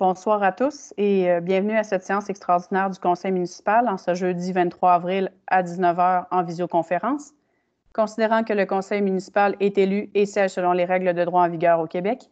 Bonsoir à tous et euh, bienvenue à cette séance extraordinaire du Conseil municipal en ce jeudi 23 avril à 19h en visioconférence. Considérant que le Conseil municipal est élu et siège selon les règles de droit en vigueur au Québec,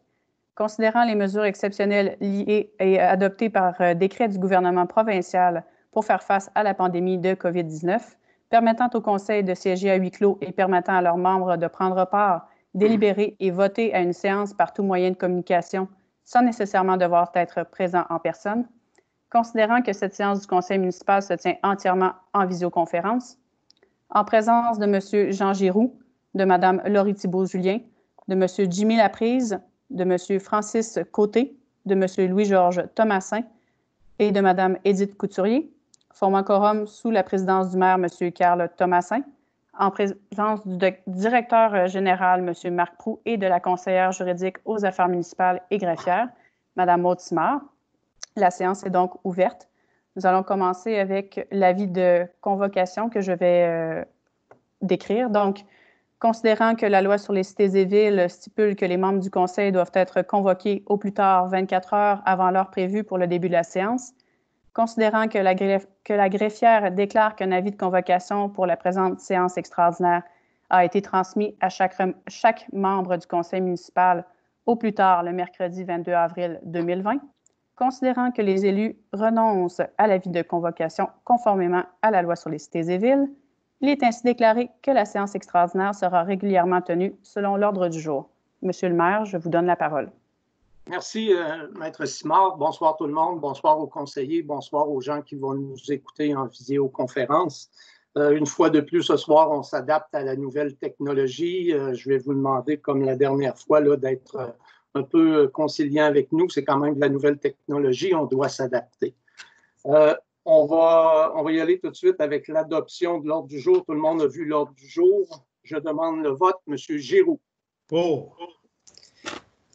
considérant les mesures exceptionnelles liées et adoptées par euh, décret du gouvernement provincial pour faire face à la pandémie de COVID-19, permettant au Conseil de siéger à huis clos et permettant à leurs membres de prendre part, délibérer et voter à une séance par tout moyen de communication sans nécessairement devoir être présent en personne, considérant que cette séance du Conseil municipal se tient entièrement en visioconférence, en présence de M. Jean Giroux, de Mme Laurie Thibault-Julien, de M. Jimmy Laprise, de M. Francis Côté, de M. Louis-Georges Thomasin et de Mme Édith Couturier, formant quorum sous la présidence du maire, M. Carl Thomasin, en présence du directeur général, M. Marc Proux, et de la conseillère juridique aux affaires municipales et greffières, Mme Maud Simard. La séance est donc ouverte. Nous allons commencer avec l'avis de convocation que je vais euh, décrire. Donc, considérant que la loi sur les cités et villes stipule que les membres du conseil doivent être convoqués au plus tard 24 heures avant l'heure prévue pour le début de la séance, considérant que la, greffière déclare qu'un avis de convocation pour la présente séance extraordinaire a été transmis à chaque, chaque membre du conseil municipal au plus tard le mercredi 22 avril 2020, considérant que les élus renoncent à l'avis de convocation conformément à la loi sur les cités et villes, il est ainsi déclaré que la séance extraordinaire sera régulièrement tenue selon l'ordre du jour. Monsieur le maire, je vous donne la parole. Merci, euh, Maître Simard. Bonsoir tout le monde. Bonsoir aux conseillers. Bonsoir aux gens qui vont nous écouter en visioconférence. Euh, une fois de plus, ce soir, on s'adapte à la nouvelle technologie. Euh, je vais vous demander, comme la dernière fois, d'être un peu conciliant avec nous. C'est quand même de la nouvelle technologie, on doit s'adapter. On, va, on va y aller tout de suite avec l'adoption de l'ordre du jour. Tout le monde a vu l'ordre du jour. Je demande le vote. Monsieur Giroux. Pour.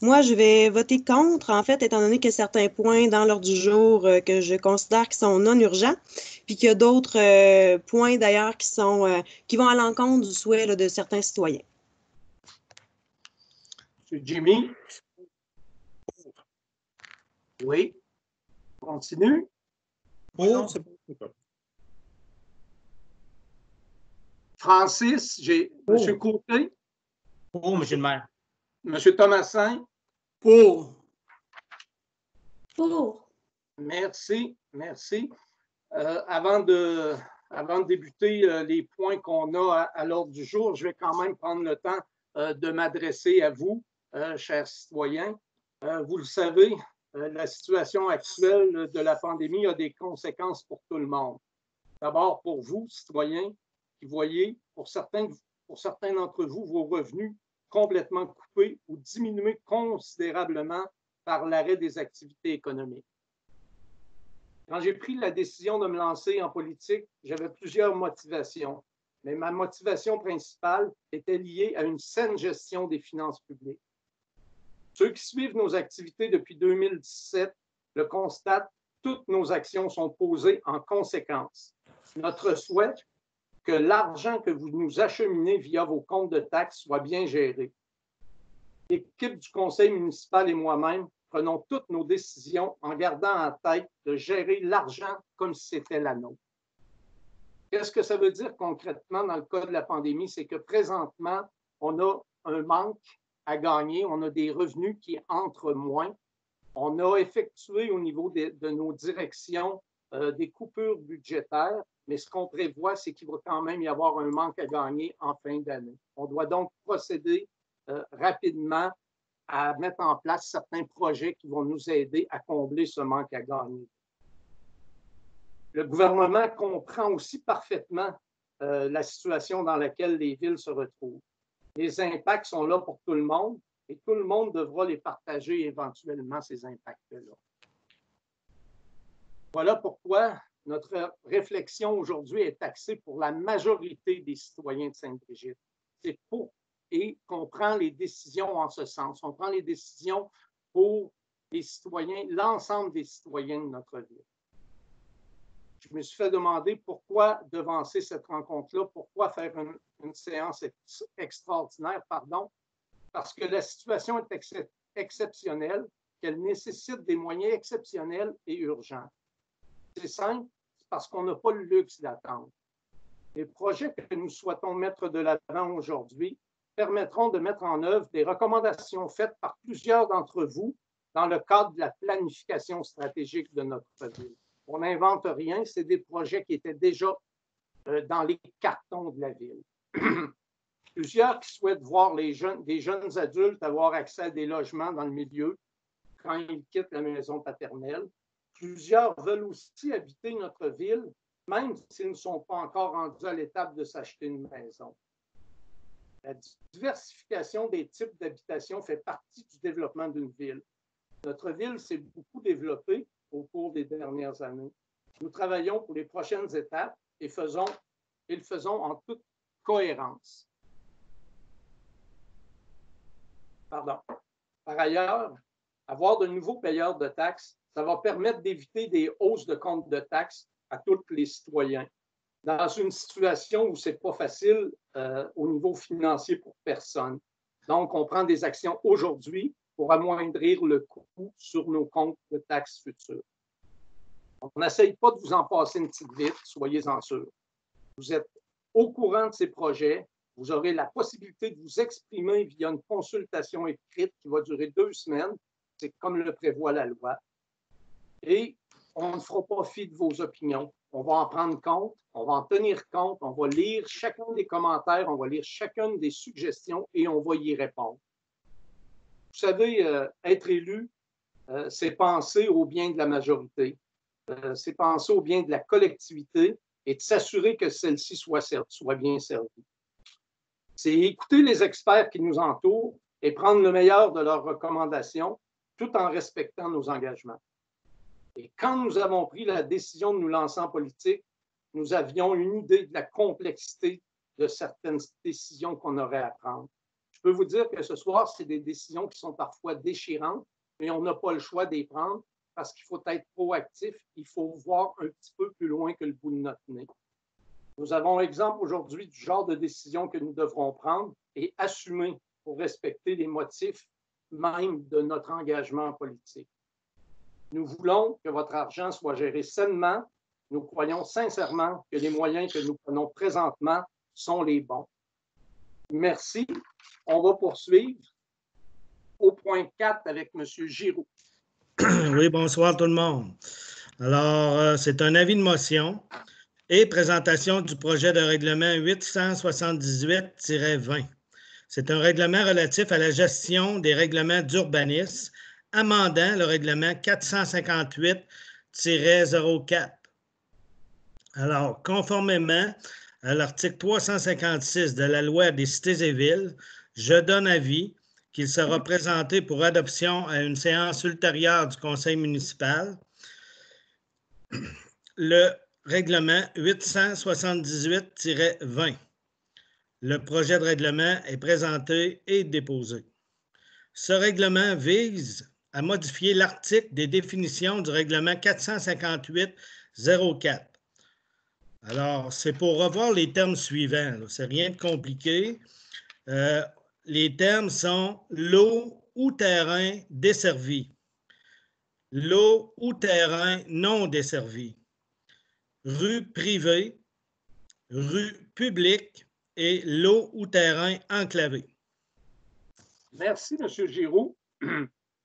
Moi, je vais voter contre, en fait, étant donné qu'il y a certains points dans l'ordre du jour euh, que je considère qui sont non urgents, puis qu'il y a d'autres euh, points d'ailleurs qui sont qui vont à l'encontre du souhait de certains citoyens. Monsieur Jimmy? Oui? Continue? Francis, j'ai M. Côté? Pour, M. le maire. M. Thomasin? Pour. Pour. Merci, merci. Euh, avant, de, avant de débuter euh, les points qu'on a à, l'ordre du jour, je vais quand même prendre le temps euh, de m'adresser à vous, chers citoyens. vous le savez, euh, la situation actuelle de la pandémie a des conséquences pour tout le monde. D'abord, pour vous, citoyens, qui voyez, pour certains, pour certains d'entre vous, vos revenus complètement coupés ou diminués considérablement par l'arrêt des activités économiques. Quand j'ai pris la décision de me lancer en politique, j'avais plusieurs motivations, mais ma motivation principale était liée à une saine gestion des finances publiques. Ceux qui suivent nos activités depuis 2017 le constatent, toutes nos actions sont posées en conséquence. Notre souhait, que l'argent que vous nous acheminez via vos comptes de taxes soit bien géré. L'équipe du conseil municipal et moi-même prenons toutes nos décisions en gardant en tête de gérer l'argent comme si c'était la nôtre. Qu'est-ce que ça veut dire concrètement dans le cas de la pandémie? C'est que présentement, on a un manque à gagner, on a des revenus qui entrent moins. On a effectué au niveau de, nos directions euh, des coupures budgétaires, mais ce qu'on prévoit, c'est qu'il va quand même y avoir un manque à gagner en fin d'année. On doit donc procéder euh, rapidement à mettre en place certains projets qui vont nous aider à combler ce manque à gagner. Le gouvernement comprend aussi parfaitement euh, la situation dans laquelle les villes se retrouvent. Les impacts sont là pour tout le monde et tout le monde devra les partager éventuellement, ces impacts-là. Voilà pourquoi notre réflexion aujourd'hui est axée pour la majorité des citoyens de Sainte-Brigitte. C'est pour et qu'on prend les décisions en ce sens. On prend les décisions pour les citoyens, l'ensemble des citoyens de notre ville je me suis fait demander pourquoi devancer cette rencontre-là, pourquoi faire une, séance extraordinaire, pardon, parce que la situation est exceptionnelle qu'elle nécessite des moyens exceptionnels et urgents. C'est simple, parce qu'on n'a pas le luxe d'attendre. Les projets que nous souhaitons mettre de l'avant aujourd'hui permettront de mettre en œuvre des recommandations faites par plusieurs d'entre vous dans le cadre de la planification stratégique de notre ville. On n'invente rien, c'est des projets qui étaient déjà euh, dans les cartons de la ville. Plusieurs qui souhaitent voir des jeunes adultes avoir accès à des logements dans le milieu quand ils quittent la maison paternelle. Plusieurs veulent aussi habiter notre ville, même s'ils ne sont pas encore rendus à l'étape de s'acheter une maison. La diversification des types d'habitation fait partie du développement d'une ville. Notre ville s'est beaucoup développée au cours des dernières années. Nous travaillons pour les prochaines étapes et, faisons, et le faisons en toute cohérence. Pardon. Par ailleurs, avoir de nouveaux payeurs de taxes, ça va permettre d'éviter des hausses de compte de taxes à tous les citoyens dans une situation où ce n'est pas facile euh, au niveau financier pour personne. Donc, on prend des actions aujourd'hui pour amoindrir le coût sur nos comptes de taxes futures. On n'essaye pas de vous en passer une petite vite, soyez-en sûrs. Vous êtes au courant de ces projets. Vous aurez la possibilité de vous exprimer via une consultation écrite qui va durer deux semaines. C'est comme le prévoit la loi. Et on ne fera pas fi de vos opinions on va en prendre compte, on va en tenir compte, on va lire chacun des commentaires, on va lire chacune des suggestions et on va y répondre. Vous savez, euh, être élu, euh, c'est penser au bien de la majorité, euh, c'est penser au bien de la collectivité et de s'assurer que celle-ci soit, soit bien servie. C'est écouter les experts qui nous entourent et prendre le meilleur de leurs recommandations tout en respectant nos engagements. Et quand nous avons pris la décision de nous lancer en politique, nous avions une idée de la complexité de certaines décisions qu'on aurait à prendre. Je peux vous dire que ce soir, c'est des décisions qui sont parfois déchirantes, mais on n'a pas le choix d'y prendre parce qu'il faut être proactif, il faut voir un petit peu plus loin que le bout de notre nez. Nous avons exemple aujourd'hui du genre de décision que nous devrons prendre et assumer pour respecter les motifs même de notre engagement politique. Nous voulons que votre argent soit géré sainement. Nous croyons sincèrement que les moyens que nous prenons présentement sont les bons. Merci. On va poursuivre au point 4 avec M. Giroux. Oui, bonsoir tout le monde. Alors, euh, c'est un avis de motion et présentation du projet de règlement 878-20. C'est un règlement relatif à la gestion des règlements d'urbanisme amendant le règlement 458-04. Alors, conformément à l'article 356 de la loi des cités et villes, je donne avis qu'il sera présenté pour adoption à une séance ultérieure du conseil municipal. Le règlement 878-20. Le projet de règlement est présenté et déposé. Ce règlement vise à modifier l'article des définitions du règlement 458-04. Alors, c'est pour revoir les termes suivants. C'est rien de compliqué. Euh, les termes sont l'eau ou terrain desservi, l'eau ou terrain non desservi, rue privée, rue publique et l'eau ou terrain enclavé. Merci, M. Giroux.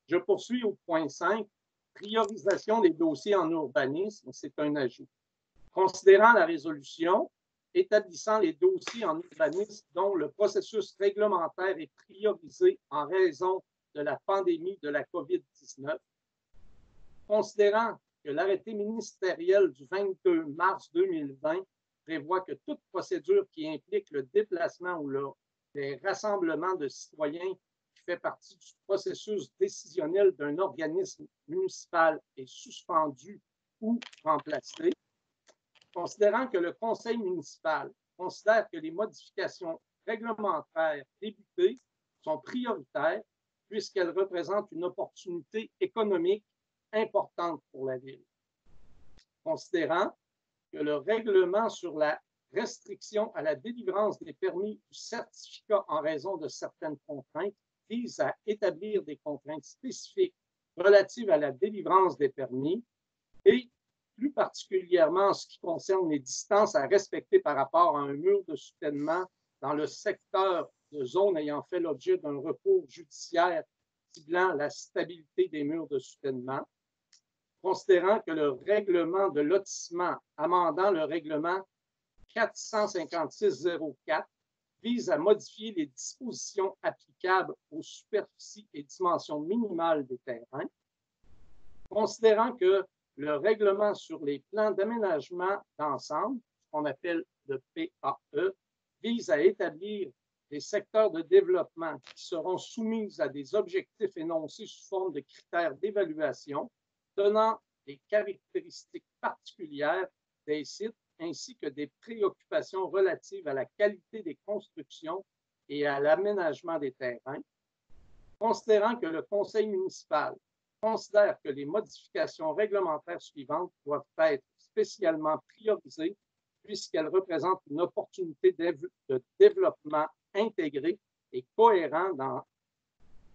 Je poursuis au point 5. Priorisation des dossiers en urbanisme, c'est un ajout. Considérant la résolution, établissant les dossiers en urbanisme dont le processus réglementaire est priorisé en raison de la pandémie de la COVID-19, considérant que l'arrêté ministériel du 22 mars 2020 prévoit que toute procédure qui implique le déplacement ou le, les rassemblements de citoyens fait partie du processus décisionnel d'un organisme municipal est suspendu ou remplacé, considérant que le conseil municipal considère que les modifications réglementaires débutées sont prioritaires puisqu'elles représentent une opportunité économique importante pour la ville. Considérant que le règlement sur la restriction à la délivrance des permis ou certificats en raison de certaines contraintes vise à établir des contraintes spécifiques relatives à la délivrance des permis et plus particulièrement en ce qui concerne les distances à respecter par rapport à un mur de soutènement dans le secteur de zone ayant fait l'objet d'un recours judiciaire ciblant la stabilité des murs de soutènement, considérant que le règlement de lotissement amendant le règlement 456-04 vise à modifier les dispositions applicables aux superficies et dimensions minimales des terrains, considérant que le règlement sur les plans d'aménagement d'ensemble, qu'on appelle le PAE, vise à établir des secteurs de développement qui seront soumis à des objectifs énoncés sous forme de critères d'évaluation tenant des caractéristiques particulières des sites ainsi que des préoccupations relatives à la qualité des constructions et à l'aménagement des terrains, considérant que le conseil municipal considère que les modifications réglementaires suivantes doivent être spécialement priorisées puisqu'elles représentent une opportunité de développement intégré et cohérent dans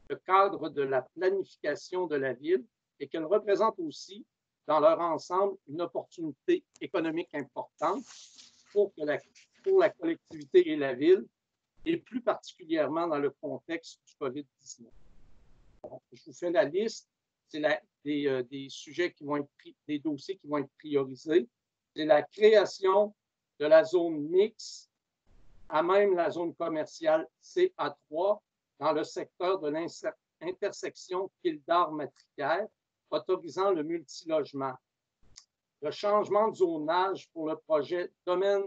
le cadre de la planification de la ville et qu'elles représentent aussi dans leur ensemble une opportunité économique importante pour, que la, pour la collectivité et la ville, et plus particulièrement dans le contexte du COVID-19. je vous fais la liste. C'est des, euh, des, sujets qui vont être des dossiers qui vont être priorisés. C'est la création de la zone mixte à même la zone commerciale CA3 dans le secteur de l'intersection Kildare-Matricaire autorisant le multilogement. Le changement de zonage pour le projet Domaine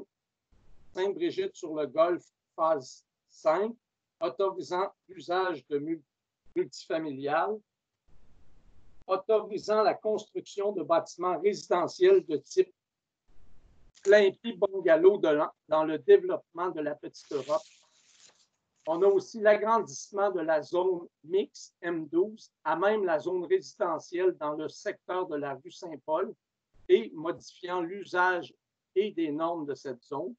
Sainte-Brigitte sur le Golfe, phase 5, autorisant l'usage de multifamilial, autorisant la construction de bâtiments résidentiels de type plein bungalow dans le développement de la Petite Europe on a aussi l'agrandissement de la zone mixte M12 à même la zone résidentielle dans le secteur de la rue Saint-Paul et modifiant l'usage et des normes de cette zone.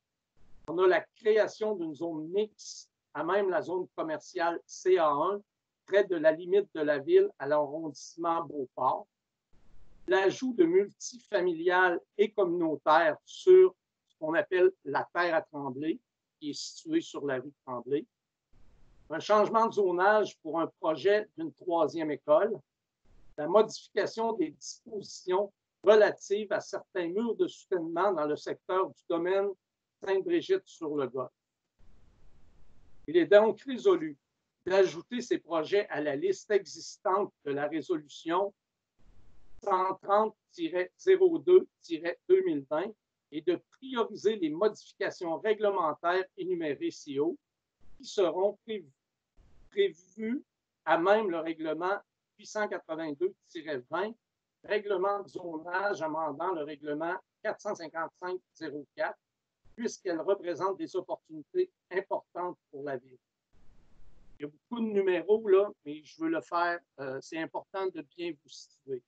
On a la création d'une zone mixte à même la zone commerciale CA1 près de la limite de la ville à l'arrondissement Beauport. L'ajout de multifamiliales et communautaires sur ce qu'on appelle la terre à Tremblay, qui est située sur la rue Tremblay un changement de zonage pour un projet d'une troisième école, la modification des dispositions relatives à certains murs de soutènement dans le secteur du domaine Sainte-Brigitte sur le Golfe. Il est donc résolu d'ajouter ces projets à la liste existante de la résolution 130-02-2020 et de prioriser les modifications réglementaires énumérées ci-haut qui seront prévues prévu à même le règlement 882-20, règlement de zonage amendant le règlement 455-04, puisqu'elle représente des opportunités importantes pour la ville. Il y a beaucoup de numéros là, mais je veux le faire. Euh, c'est important de bien vous situer.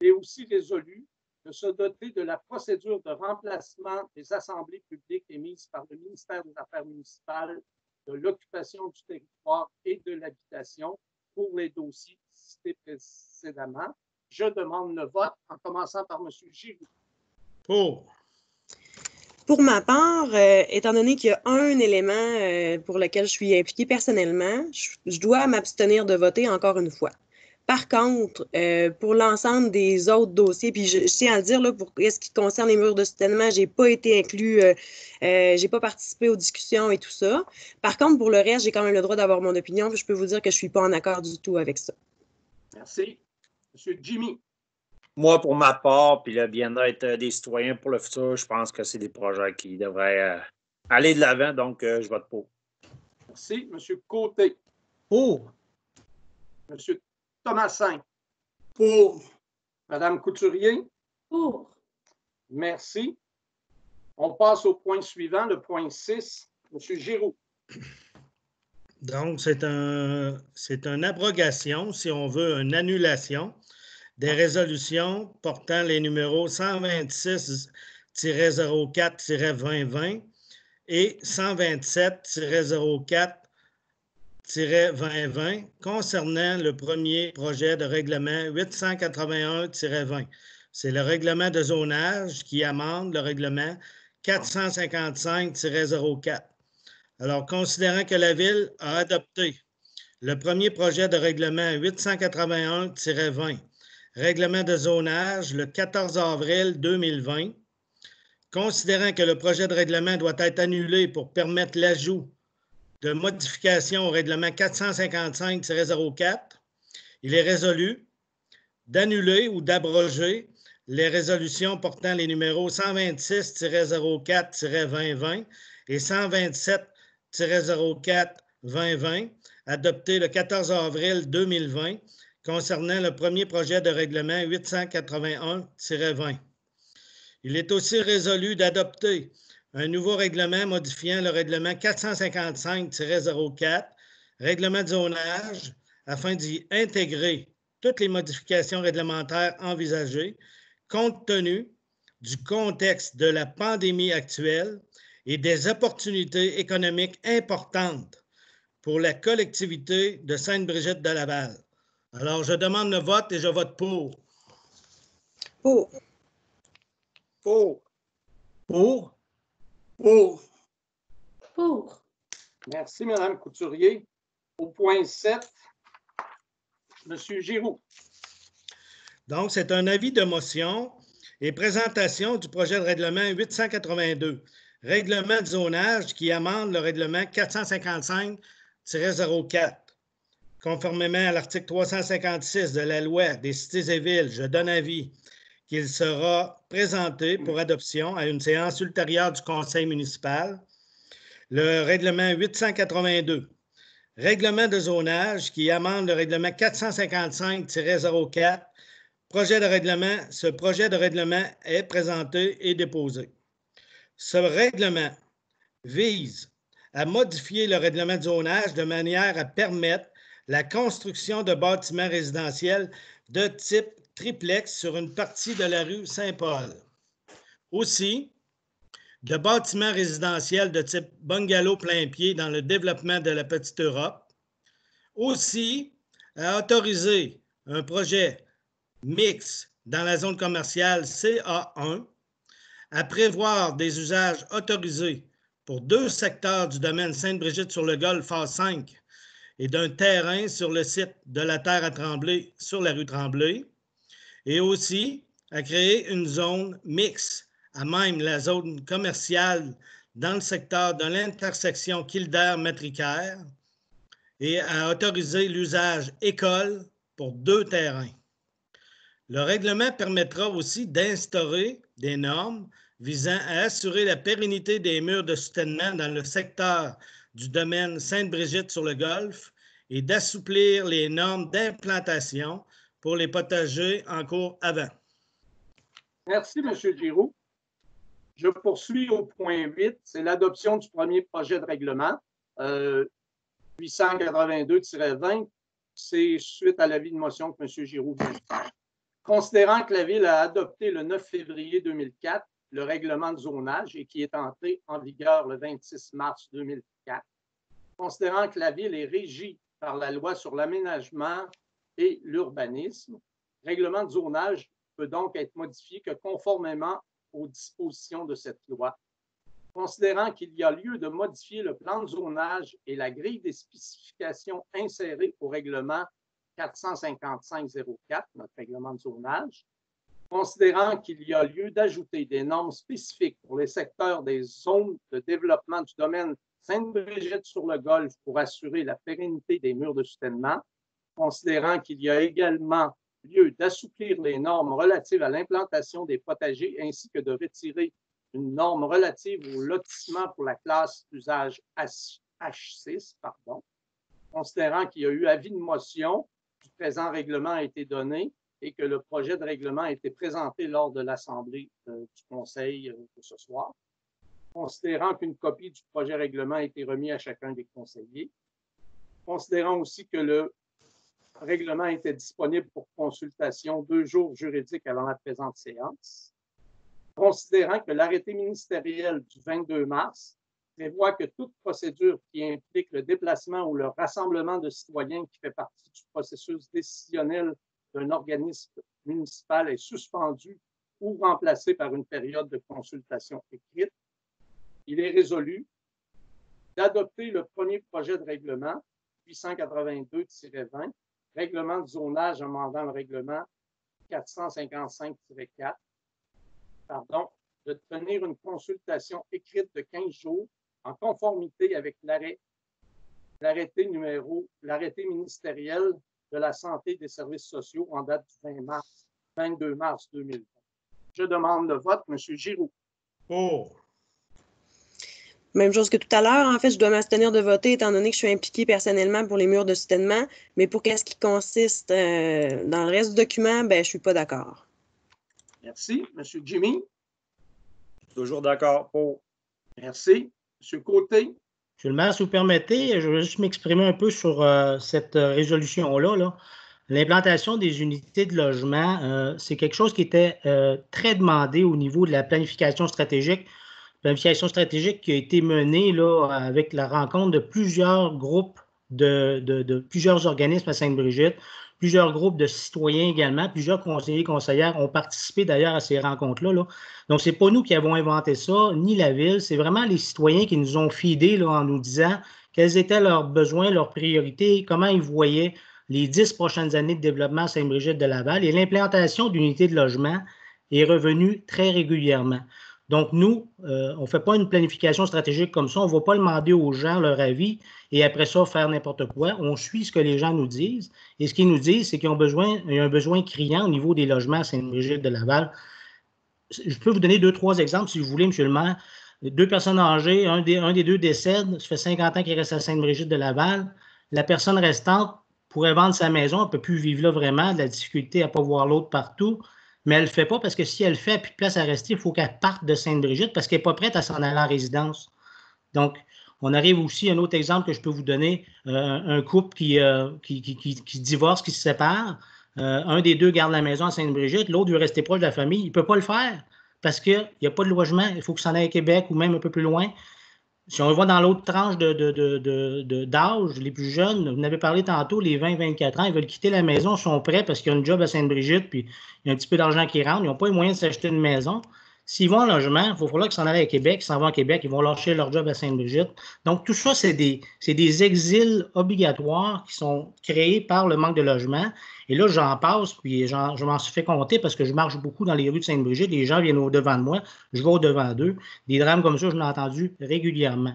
Il est aussi résolu de se doter de la procédure de remplacement des assemblées publiques émises par le ministère des Affaires municipales de l'occupation du territoire et de l'habitation pour les dossiers cités précédemment. Je demande le vote en commençant par M. Giroux. Pour. Pour ma part, euh, étant donné qu'il y a un élément euh, pour lequel je suis impliquée personnellement, je dois m'abstenir de voter encore une fois. Par contre, euh, pour l'ensemble des autres dossiers, puis je, tiens à le dire, là, pour ce qui concerne les murs de soutènement, je n'ai pas été inclus, euh, euh, je n'ai pas participé aux discussions et tout ça. Par contre, pour le reste, j'ai quand même le droit d'avoir mon opinion, puis je peux vous dire que je ne suis pas en accord du tout avec ça. Merci. Monsieur Jimmy. Moi, pour ma part, puis le bien-être des citoyens pour le futur, je pense que c'est des projets qui devraient aller de l'avant, donc je vote pour. Merci. Monsieur Côté. Pour. Monsieur Thomasin. Pour. Madame Couturier. Pour. Merci. On passe au point suivant, le point 6. Monsieur Giroux. Donc, c'est un, c'est une abrogation, si on veut, une annulation des résolutions portant les numéros 126-04-2020 et 127-04 2020 concernant le premier projet de règlement 881-20. C'est le règlement de zonage qui amende le règlement 455-04. Alors, considérant que la Ville a adopté le premier projet de règlement 881-20, règlement de zonage le 14 avril 2020, considérant que le projet de règlement doit être annulé pour permettre l'ajout de modifications au règlement 455-04, il est résolu d'annuler ou d'abroger les résolutions portant les numéros 126-04-2020 et 127-04-2020 adoptés le 14 avril 2020 concernant le premier projet de règlement 881-20. Il est aussi résolu d'adopter un nouveau règlement modifiant le règlement 455-04, règlement de zonage, afin d'y intégrer toutes les modifications réglementaires envisagées, compte tenu du contexte de la pandémie actuelle et des opportunités économiques importantes pour la collectivité de Sainte-Brigitte de Laval. Alors, je demande le vote et je vote pour. Pour. Pour. Pour. Pour. Pour. Merci, Mme Couturier. Au point 7, M. Giroux. Donc, c'est un avis de motion et présentation du projet de règlement 882, règlement de zonage qui amende le règlement 455-04. Conformément à l'article 356 de la loi des cités et villes, je donne avis qu'il sera présenté pour adoption à une séance ultérieure du conseil municipal. Le règlement 882, règlement de zonage qui amende le règlement 455-04. Projet de règlement, ce projet de règlement est présenté et déposé. Ce règlement vise à modifier le règlement de zonage de manière à permettre la construction de bâtiments résidentiels de type triplex sur une partie de la rue Saint-Paul. Aussi, de bâtiments résidentiels de type bungalow plein pied dans le développement de la Petite Europe. Aussi, à autoriser un projet mix dans la zone commerciale CA1, à prévoir des usages autorisés pour deux secteurs du domaine Sainte-Brigitte sur le Golfe phase 5 et d'un terrain sur le site de la Terre à Tremblay sur la rue Tremblay, et aussi à créer une zone mixte à même la zone commerciale dans le secteur de l'intersection Kildare-Matricaire et à autoriser l'usage école pour deux terrains. Le règlement permettra aussi d'instaurer des normes visant à assurer la pérennité des murs de soutènement dans le secteur du domaine Sainte-Brigitte sur le Golfe et d'assouplir les normes d'implantation pour les potagers en cours avant. Merci, M. Giroux. Je poursuis au point 8, c'est l'adoption du premier projet de règlement euh, 882-20. C'est suite à l'avis de motion que M. Giroux vient de. Considérant que la Ville a adopté le 9 février 2004 le règlement de zonage et qui est entré en vigueur le 26 mars 2004, considérant que la Ville est régie par la loi sur l'aménagement et l'urbanisme. Le règlement de zonage peut donc être modifié que conformément aux dispositions de cette loi. Considérant qu'il y a lieu de modifier le plan de zonage et la grille des spécifications insérées au règlement 455-04, notre règlement de zonage, considérant qu'il y a lieu d'ajouter des normes spécifiques pour les secteurs des zones de développement du domaine Sainte-Brigitte sur le Golfe pour assurer la pérennité des murs de soutènement, considérant qu'il y a également lieu d'assouplir les normes relatives à l'implantation des potagers ainsi que de retirer une norme relative au lotissement pour la classe d'usage H6, pardon, considérant qu'il y a eu avis de motion du présent règlement a été donné et que le projet de règlement a été présenté lors de l'Assemblée euh, du Conseil euh, de ce soir, considérant qu'une copie du projet de règlement a été remis à chacun des conseillers, considérant aussi que le règlement était disponible pour consultation deux jours juridiques avant la présente séance. Considérant que l'arrêté ministériel du 22 mars prévoit que toute procédure qui implique le déplacement ou le rassemblement de citoyens qui fait partie du processus décisionnel d'un organisme municipal est suspendue ou remplacée par une période de consultation écrite. Il est résolu d'adopter le premier projet de règlement 882-20, règlement de zonage amendant le règlement 455-4, pardon, de tenir une consultation écrite de 15 jours en conformité avec l'arrêté numéro, l'arrêté ministériel de la santé et des services sociaux en date du 20 mars, 22 mars 2020. Je demande le vote, M. Giroux. Pour. Même chose que tout à l'heure. En fait, je dois m'abstenir de voter étant donné que je suis impliquée personnellement pour les murs de soutènement. Mais pour qu'est-ce qui consiste euh, dans le reste du document, ben, je ne suis pas d'accord. Merci. M. Jimmy? Toujours d'accord. Pour. Merci. M. Côté? Monsieur le maire, si vous permettez, je vais juste m'exprimer un peu sur euh, cette euh, résolution-là. Là. L'implantation des unités de logement, euh, c'est quelque chose qui était très demandé au niveau de la planification stratégique. Planification stratégique qui a été menée là, avec la rencontre de plusieurs groupes, de, plusieurs organismes à Sainte-Brigitte, Plusieurs groupes de citoyens également, plusieurs conseillers et conseillères ont participé d'ailleurs à ces rencontres-là. Là. Donc, ce n'est pas nous qui avons inventé ça, ni la ville, c'est vraiment les citoyens qui nous ont fidés là, en nous disant quels étaient leurs besoins, leurs priorités, comment ils voyaient les dix prochaines années de développement à Saint-Brigitte de Laval. Et l'implantation d'unités de logement est revenue très régulièrement. Donc, nous, euh, on ne fait pas une planification stratégique comme ça. On ne va pas demander aux gens leur avis et après ça, faire n'importe quoi. On suit ce que les gens nous disent. Et ce qu'ils nous disent, c'est qu'ils ont besoin, il y a un besoin criant au niveau des logements à Saint-Brigitte de Laval. Je peux vous donner deux, trois exemples, si vous voulez, M. le maire. Deux personnes âgées, un des, un des deux décède, ça fait 50 ans qu'il reste à Sainte-Brigitte de Laval. La personne restante pourrait vendre sa maison, elle ne peut plus vivre là vraiment, de la difficulté à ne pas voir l'autre partout mais elle ne le fait pas parce que si elle le fait, plus de place à rester, il faut qu'elle parte de Sainte-Brigitte parce qu'elle n'est pas prête à s'en aller en résidence. Donc, on arrive aussi à un autre exemple que je peux vous donner, euh, un couple qui, euh, divorce, qui se sépare. Euh, un des deux garde la maison à Sainte-Brigitte, l'autre veut rester proche de la famille. Il ne peut pas le faire parce qu'il n'y a pas de logement. Il faut que s'en aille à Québec ou même un peu plus loin. Si on le voit dans l'autre tranche d'âge, de, les plus jeunes, vous en avez parlé tantôt, les 20-24 ans, ils veulent quitter la maison, sont prêts parce qu'il y a un job à Sainte-Brigitte, puis il y a un petit peu d'argent qui rentre, ils n'ont pas les moyens de s'acheter une maison. S'ils vont en logement, il faut falloir qu'ils s'en aillent à Québec. S'ils s'en vont à Québec, ils vont lâcher leur job à Sainte-Brigitte. Donc, tout ça, c'est des, des exils obligatoires qui sont créés par le manque de logement. Et là, j'en passe, puis je m'en suis fait compter parce que je marche beaucoup dans les rues de Sainte-Brigitte. Les gens viennent au-devant de moi, je vais au-devant d'eux. Des drames comme ça, je l'ai entendu régulièrement.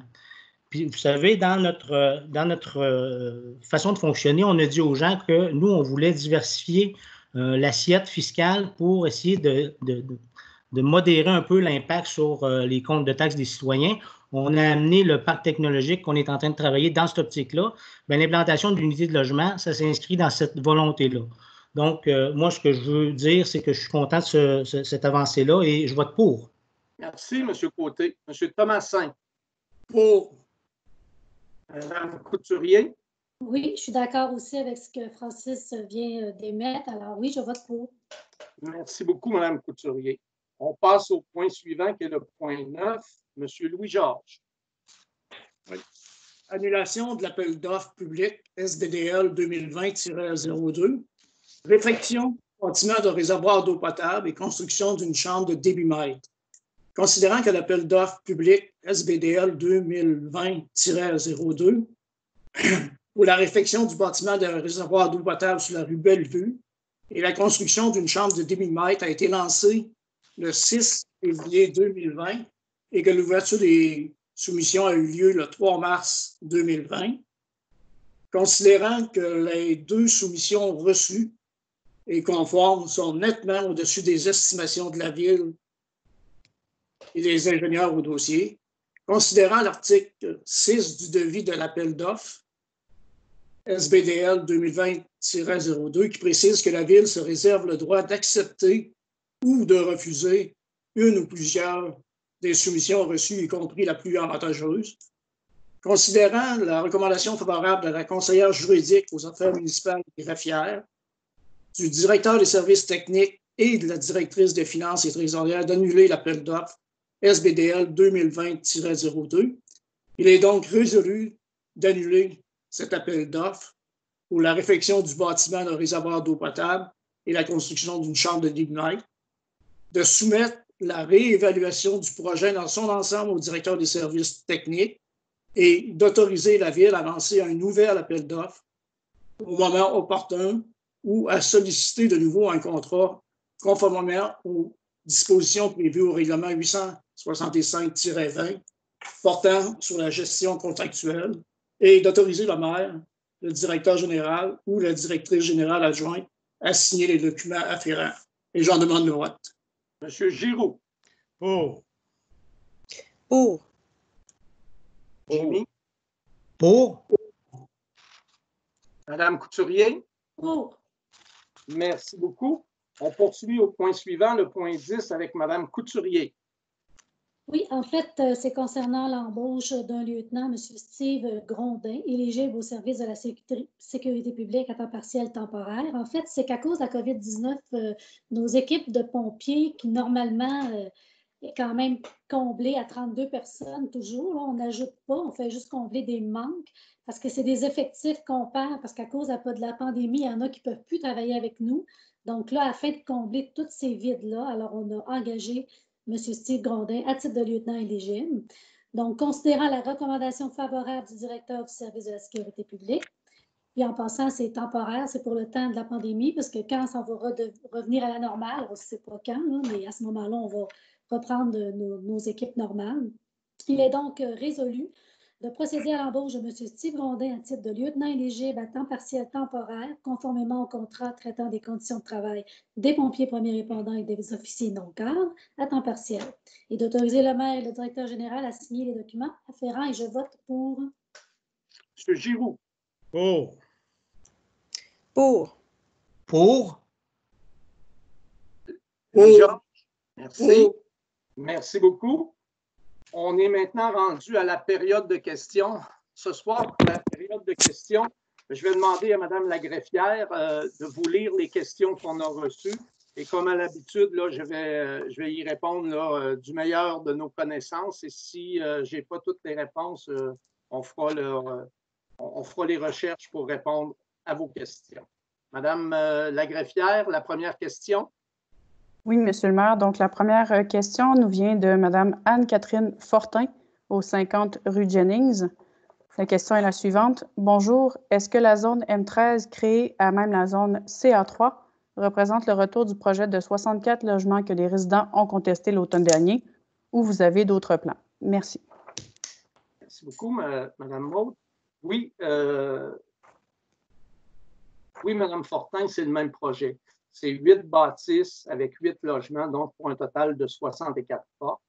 Puis, vous savez, dans notre, dans notre euh, façon de fonctionner, on a dit aux gens que nous, on voulait diversifier euh, l'assiette fiscale pour essayer de modérer un peu l'impact sur euh, les comptes de taxes des citoyens. On a amené le parc technologique qu'on est en train de travailler dans cette optique-là. Ben, l'implantation de l'unité de logement, ça s'inscrit dans cette volonté-là. Donc, euh, moi, ce que je veux dire, c'est que je suis content de cette avancée-là et je vote pour. Merci, M. Côté. M. Thomasin. Pour. Mme Couturier. Oui, je suis d'accord aussi avec ce que Francis vient d'émettre. Alors oui, je vote pour. Merci beaucoup, Mme Couturier. On passe au point suivant qui est le point 9. Monsieur Louis-Georges. Annulation de l'appel d'offres public SDDL 2020-02. Réfection, bâtiment de réservoir d'eau potable et construction d'une chambre de débitmètre. Considérant que l'appel d'offres public SBDL 2020-02 pour la réfection du bâtiment de réservoir d'eau potable sur la rue Bellevue et la construction d'une chambre de débitmètre a été lancé le 6 février 2020 et que l'ouverture des soumissions a eu lieu le 3 mars 2020. Considérant que les deux soumissions reçues et conformes sont nettement au-dessus des estimations de la Ville et des ingénieurs au dossier, considérant l'article 6 du devis de l'appel d'offres, SBDL 2020-02, qui précise que la Ville se réserve le droit d'accepter ou de refuser une ou plusieurs des soumissions reçues, y compris la plus avantageuse. Considérant la recommandation favorable de la conseillère juridique aux affaires municipales et greffières, du directeur des services techniques et de la directrice des finances et trésorières d'annuler l'appel d'offres SBDL 2020-02 Il est donc résolu d'annuler cet appel d'offres pour la réfection du bâtiment d'un réservoir d'eau potable et la construction d'une chambre de lignite, de soumettre la réévaluation du projet dans son ensemble au directeur des services techniques et d'autoriser la Ville à lancer un nouvel appel d'offres au moment opportun ou à solliciter de nouveau un contrat conformément aux dispositions prévues au règlement 865-20 portant sur la gestion contractuelle et d'autoriser le maire, le directeur général ou la directrice générale adjointe à signer les documents afférents. Et j'en demande le vote. Monsieur Giroux. Pour. Pour. Jimmy. Pour. Madame Couturier. Pour. Merci beaucoup. On poursuit au point suivant, le point 10, avec Madame Couturier. Oui, en fait, euh, c'est concernant l'embauche d'un lieutenant, M. Steve Grondin, éligible au service de la sécurité, publique à temps partiel temporaire. En fait, c'est qu'à cause de la COVID-19, euh, nos équipes de pompiers, qui normalement euh, est quand même comblées à 32 personnes toujours, on n'ajoute pas, on fait juste combler des manques parce que c'est des effectifs qu'on perd parce qu'à cause de la pandémie, il y en a qui ne peuvent plus travailler avec nous. Donc là, afin de combler tous ces vides-là, alors on a engagé M. Steve Grondin à titre de lieutenant éligible. Donc, considérant la recommandation favorable du directeur du service de la sécurité publique, et en passant, c'est temporaire, c'est pour le temps de la pandémie, parce que quand ça va revenir à la normale, on ne sait pas quand, mais à ce moment-là, on va reprendre nos, nos équipes normales. Il est donc euh, résolu de procéder à l'embauche de M. Steve Rondin à titre de lieutenant éligible à temps partiel temporaire, conformément au contrat traitant des conditions de travail des pompiers premiers répondants et des officiers non cadres à temps partiel, et d'autoriser le maire et le directeur général à signer les documents afférents. Et je vote pour. M. Giroux. Pour. Pour. Pour. Merci. Merci beaucoup. On est maintenant rendu à la période de questions. Ce soir, pour la période de questions, je vais demander à Mme la greffière euh, de vous lire les questions qu'on a reçues. Et comme à l'habitude, là, je, vais, euh, je vais y répondre euh, du meilleur de nos connaissances. Et si je n'ai pas toutes les réponses, on, fera on fera les recherches pour répondre à vos questions. Madame la greffière, la première question. Oui, Monsieur le maire. Donc, la première euh, question nous vient de Mme Anne-Catherine Fortin, au 50 rue Jennings. La question est la suivante. Bonjour. Est-ce que la zone M13, créée à même la zone CA3, représente le retour du projet de 64 logements que les résidents ont contesté l'automne dernier ou vous avez d'autres plans? Merci. Merci beaucoup, Mme Maud. Oui, euh, oui, Mme Fortin, c'est le même projet. C'est huit bâtisses avec huit logements, donc pour un total de 64 portes.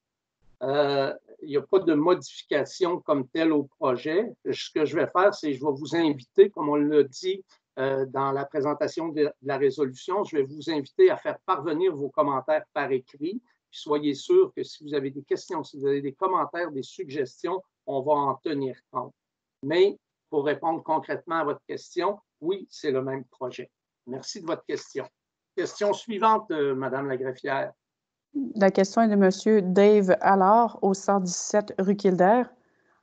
Euh, il n'y a pas de modification comme telle au projet. Ce que je vais faire, c'est je vais vous inviter, comme on l'a dit euh, dans la présentation de, la résolution, je vais vous inviter à faire parvenir vos commentaires par écrit. soyez sûr que si vous avez des questions, si vous avez des commentaires, des suggestions, on va en tenir compte. Mais pour répondre concrètement à votre question, oui, c'est le même projet. Merci de votre question. Question suivante, euh, Madame la greffière. La question est de M. Dave Allard, au 117 rue Kildare.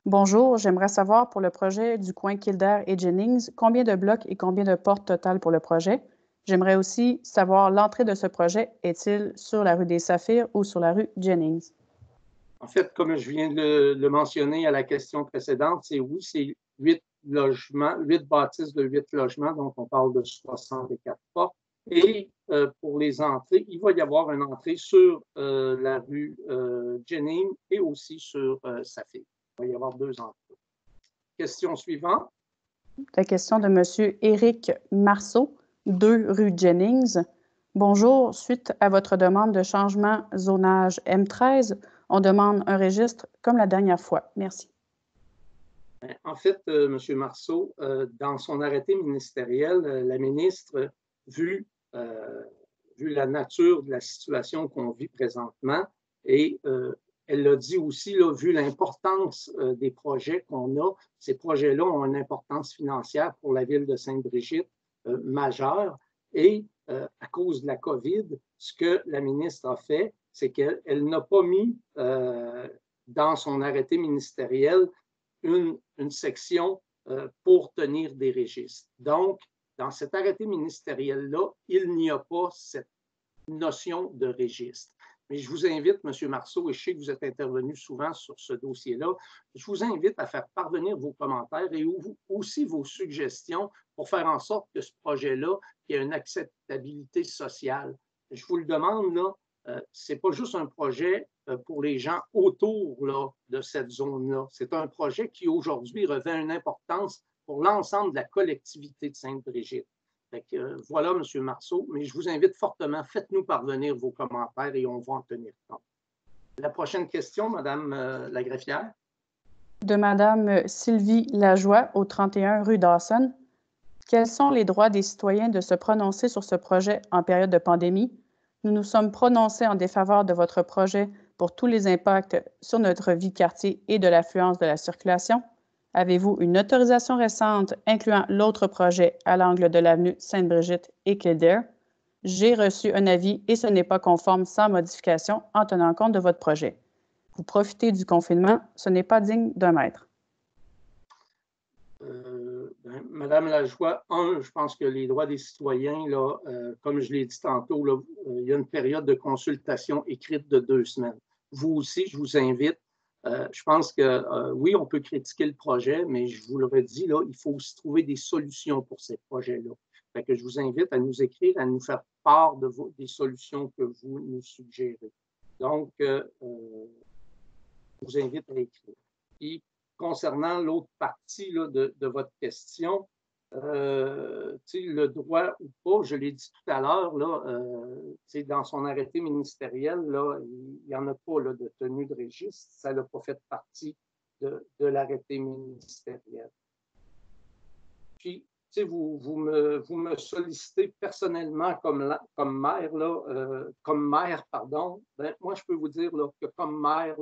Bonjour, j'aimerais savoir pour le projet du coin Kildare et Jennings, combien de blocs et combien de portes totales pour le projet? J'aimerais aussi savoir l'entrée de ce projet est-il sur la rue des Saphirs ou sur la rue Jennings? En fait, comme je viens de le mentionner à la question précédente, c'est oui, c'est huit logements, huit bâtisses de huit logements, donc on parle de 64 portes. Et euh, pour les entrées, il va y avoir une entrée sur euh, la rue euh, Jennings et aussi sur Saphir. Il va y avoir deux entrées. Question suivante. La question de M. Éric Marceau, 2 rue Jennings. Bonjour, suite à votre demande de changement zonage M13, on demande un registre comme la dernière fois. Merci. En fait, M. Marceau, dans son arrêté ministériel, la ministre, vu euh, vu la nature de la situation qu'on vit présentement. Et euh, elle l'a dit aussi, là, vu l'importance euh, des projets qu'on a, ces projets-là ont une importance financière pour la ville de Sainte-Brigitte majeure. Et à cause de la COVID, ce que la ministre a fait, c'est qu'elle n'a pas mis dans son arrêté ministériel une, une section pour tenir des registres. Donc, dans cet arrêté ministériel-là, il n'y a pas cette notion de registre. Mais je vous invite, M. Marceau, et je sais que vous êtes intervenu souvent sur ce dossier-là, je vous invite à faire parvenir vos commentaires et aussi vos suggestions pour faire en sorte que ce projet-là ait une acceptabilité sociale. Je vous le demande, là, euh, ce n'est pas juste un projet euh, pour les gens autour là, de cette zone-là. C'est un projet qui aujourd'hui revêt une importance pour l'ensemble de la collectivité de Sainte-Brigitte. Euh, voilà, M. Marceau, mais je vous invite fortement, faites-nous parvenir vos commentaires et on va en tenir compte. La prochaine question, Mme euh, la greffière. De Mme Sylvie Lajoie, au 31 rue Dawson. Quels sont les droits des citoyens de se prononcer sur ce projet en période de pandémie? Nous nous sommes prononcés en défaveur de votre projet pour tous les impacts sur notre vie de quartier et de l'affluence de la circulation. Avez-vous une autorisation récente incluant l'autre projet à l'angle de l'avenue Sainte-Brigitte et Kildare? J'ai reçu un avis et ce n'est pas conforme sans modification en tenant compte de votre projet. Vous profitez du confinement, ce n'est pas digne d'un maître. Euh, ben, Madame Lajoie, un, je pense que les droits des citoyens, là, euh, comme je l'ai dit tantôt, euh, il y a une période de consultation écrite de deux semaines. Vous aussi, je vous invite euh, je pense que euh, oui, on peut critiquer le projet, mais je vous le redis, là, il faut aussi trouver des solutions pour ces projets-là. que je vous invite à nous écrire, à nous faire part de vos, des solutions que vous nous suggérez. Donc, euh, je vous invite à écrire. Et concernant l'autre partie là, de, de, votre question, euh, le droit ou pas, je l'ai dit tout à l'heure, euh, dans son arrêté ministériel, il n'y en a pas là, de tenue de registre. Ça n'a pas fait partie de, l'arrêté ministériel. Puis, vous, vous, me, sollicitez personnellement comme, comme maire, euh, comme maire, pardon. Ben, moi, je peux vous dire que comme maire,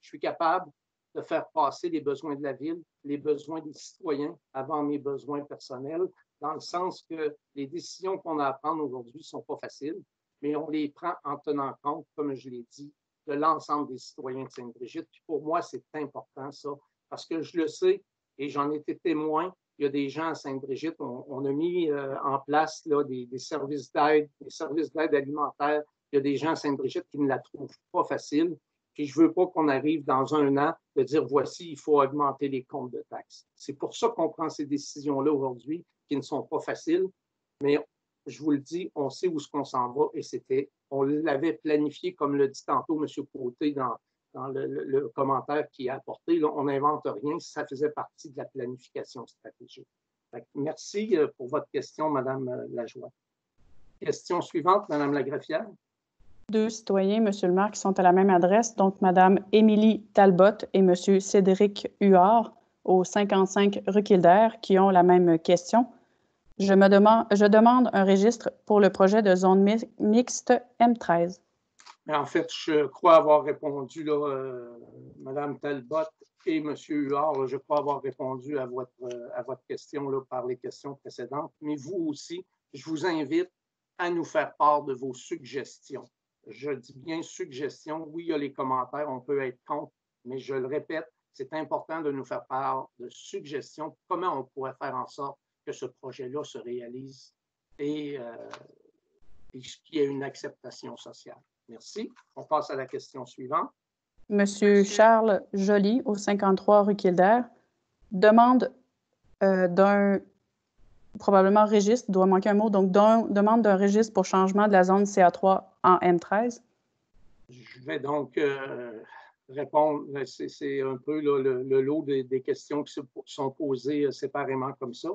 je suis capable de faire passer les besoins de la ville, les besoins des citoyens avant mes besoins personnels, dans le sens que les décisions qu'on a à prendre aujourd'hui ne sont pas faciles, mais on les prend en tenant compte, comme je l'ai dit, de l'ensemble des citoyens de Sainte-Brigitte. Puis pour moi, c'est important, ça, parce que je le sais et j'en étais témoin. Il y a des gens à Sainte-Brigitte, on, a mis euh, en place là, des, des services d'aide, des services d'aide alimentaire. Il y a des gens à Sainte-Brigitte qui ne la trouvent pas facile. Puis je ne veux pas qu'on arrive dans un an de dire voici, il faut augmenter les comptes de taxes. C'est pour ça qu'on prend ces décisions-là aujourd'hui, qui ne sont pas faciles, mais je vous le dis, on sait où ce qu'on s'en va et c'était, on l'avait planifié, comme le dit tantôt M. Côté dans, dans le, commentaire qui a apporté. On n'invente rien, ça faisait partie de la planification stratégique. merci euh, pour votre question, Mme euh, Lajoie. Question suivante, Mme Lagreffière deux citoyens, M. le maire, qui sont à la même adresse, donc Mme Émilie Talbot et M. Cédric Huard au 55 rue Kildare, qui ont la même question. Je, me demande, je demande un registre pour le projet de zone mixte M13. En fait, je crois avoir répondu, là, euh, Mme Talbot et M. Huard, je crois avoir répondu à votre, à votre question par les questions précédentes. Mais vous aussi, je vous invite à nous faire part de vos suggestions je dis bien suggestion. Oui, il y a les commentaires, on peut être contre, mais je le répète, c'est important de nous faire part de suggestions, comment on pourrait faire en sorte que ce projet-là se réalise et, euh, qu'il y ait une acceptation sociale. Merci. On passe à la question suivante. Monsieur Charles Joly, au 53 rue Kildare, demande euh, d'un probablement registre, doit manquer un mot, donc demande d'un registre pour changement de la zone CA3 en M13? Je vais donc euh, répondre. C'est un peu le, lot des, questions qui sont posées euh, séparément comme ça.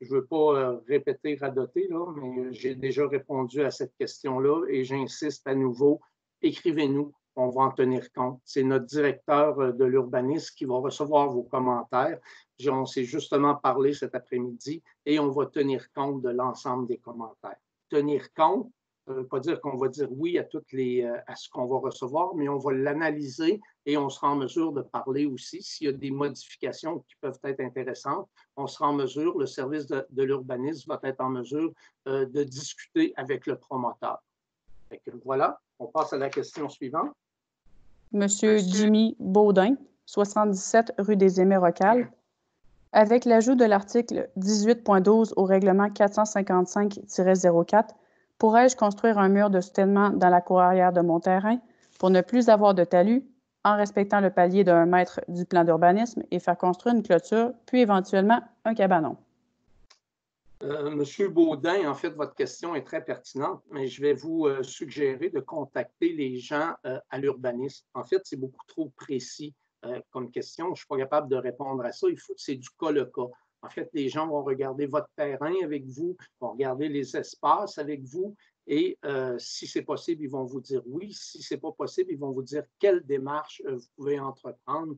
Je ne veux pas euh, répéter, radoter, là, mais j'ai déjà répondu à cette question-là et j'insiste à nouveau. Écrivez-nous, on va en tenir compte. C'est notre directeur de l'urbanisme qui va recevoir vos commentaires. On s'est justement parlé cet après-midi et on va tenir compte de l'ensemble des commentaires. Tenir compte, ça ne veut pas dire qu'on va dire oui à, toutes les, euh, à ce qu'on va recevoir, mais on va l'analyser et on sera en mesure de parler aussi. S'il y a des modifications qui peuvent être intéressantes, on sera en mesure, le service de, l'urbanisme va être en mesure euh, de discuter avec le promoteur. voilà, on passe à la question suivante. Monsieur Jimmy Baudin, 77 rue des Aimés Rocales. Avec l'ajout de l'article 18.12 au règlement 455-04, pourrais-je construire un mur de soutènement dans la cour arrière de mon terrain pour ne plus avoir de talus en respectant le palier d'un mètre du plan d'urbanisme et faire construire une clôture, puis éventuellement un cabanon? Euh, Monsieur Baudin, en fait, votre question est très pertinente, mais je vais vous euh, suggérer de contacter les gens euh, à l'urbanisme. En fait, c'est beaucoup trop précis comme question. Je ne suis pas capable de répondre à ça. Il faut, c'est du cas le cas. En fait, les gens vont regarder votre terrain avec vous, vont regarder les espaces avec vous, et euh, si c'est possible, ils vont vous dire oui. Si ce n'est pas possible, ils vont vous dire quelle démarche euh, vous pouvez entreprendre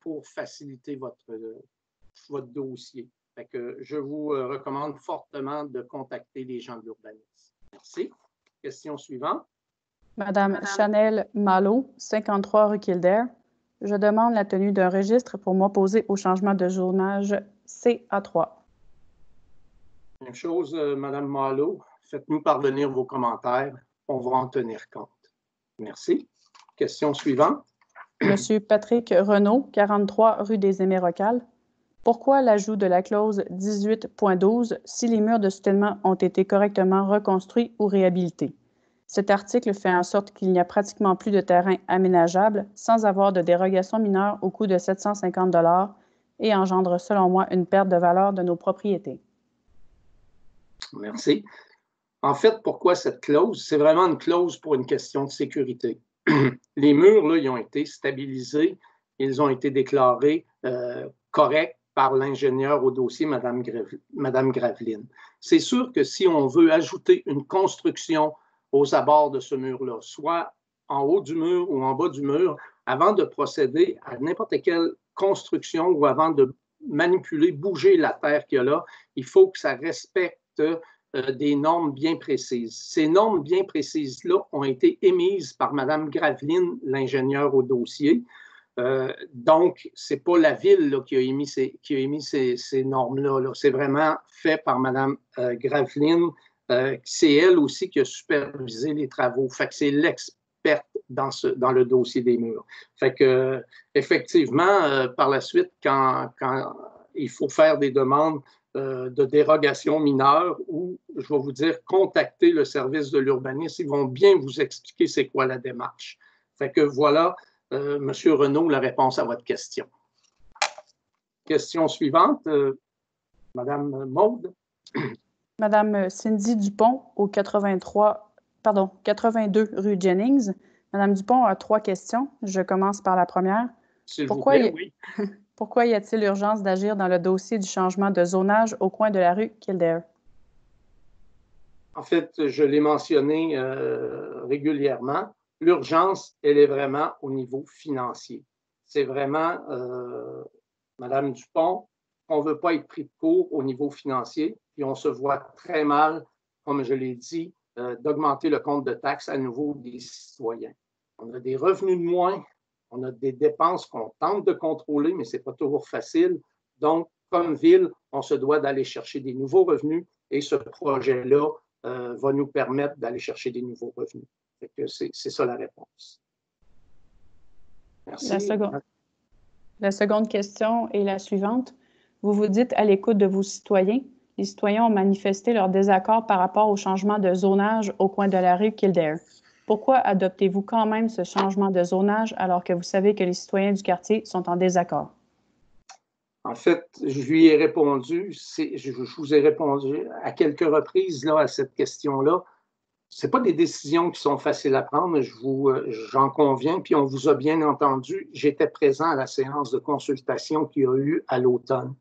pour faciliter votre, votre dossier. que je vous recommande fortement de contacter les gens de l'urbanisme. Merci. Question suivante. Madame, Madame. Chanel Malo, 53 rue Kildare. Je demande la tenue d'un registre pour m'opposer au changement de journage CA3. Même chose, euh, Madame Malo. Faites-nous parvenir vos commentaires. On va en tenir compte. Merci. Question suivante. Monsieur Patrick Renault, 43 rue des Aimés Rocales. Pourquoi l'ajout de la clause 18.12 si les murs de soutènement ont été correctement reconstruits ou réhabilités? Cet article fait en sorte qu'il n'y a pratiquement plus de terrain aménageable sans avoir de dérogation mineure au coût de 750 et engendre, selon moi, une perte de valeur de nos propriétés. Merci. En fait, pourquoi cette clause? C'est vraiment une clause pour une question de sécurité. Les murs, là, ils ont été stabilisés, ils ont été déclarés euh, corrects par l'ingénieur au dossier, Madame Graveline. C'est sûr que si on veut ajouter une construction aux abords de ce mur-là, soit en haut du mur ou en bas du mur, avant de procéder à n'importe quelle construction ou avant de manipuler, bouger la terre qu'il y a là, il faut que ça respecte euh, des normes bien précises. Ces normes bien précises-là ont été émises par Mme Graveline, l'ingénieur au dossier. Euh, donc, ce n'est pas la ville qui a émis ces, ces, ces normes-là. -là, C'est vraiment fait par Mme euh, Graveline euh, c'est elle aussi qui a supervisé les travaux. C'est l'experte dans, le dossier des murs. Fait que, effectivement, euh, par la suite, quand, il faut faire des demandes euh, de dérogation mineure ou, je vais vous dire, contacter le service de l'urbanisme, ils vont bien vous expliquer c'est quoi la démarche. Fait que voilà, euh, M. Renaud, la réponse à votre question. Question suivante, euh, Madame Maude. Madame Cindy Dupont, au 83, pardon, 82 rue Jennings. Madame Dupont a trois questions. Je commence par la première. Pourquoi, plaît, y... oui. Pourquoi y a-t-il urgence d'agir dans le dossier du changement de zonage au coin de la rue Kildare? En fait, je l'ai mentionné euh, régulièrement. L'urgence, elle est vraiment au niveau financier. C'est vraiment, euh, Madame Dupont, on ne veut pas être pris de court au niveau financier, puis on se voit très mal, comme je l'ai dit, euh, d'augmenter le compte de taxes à nouveau des citoyens. On a des revenus de moins, on a des dépenses qu'on tente de contrôler, mais ce n'est pas toujours facile. Donc, comme ville, on se doit d'aller chercher des nouveaux revenus et ce projet-là euh, va nous permettre d'aller chercher des nouveaux revenus. C'est ça la réponse. Merci. La seconde, la seconde question est la suivante. Vous vous dites à l'écoute de vos citoyens. Les citoyens ont manifesté leur désaccord par rapport au changement de zonage au coin de la rue Kildare. Pourquoi adoptez-vous quand même ce changement de zonage alors que vous savez que les citoyens du quartier sont en désaccord? En fait, je lui ai répondu, je, vous ai répondu à quelques reprises là, à cette question-là. Ce pas des décisions qui sont faciles à prendre, j'en conviens, puis on vous a bien entendu. J'étais présent à la séance de consultation qu'il y a eu à l'automne.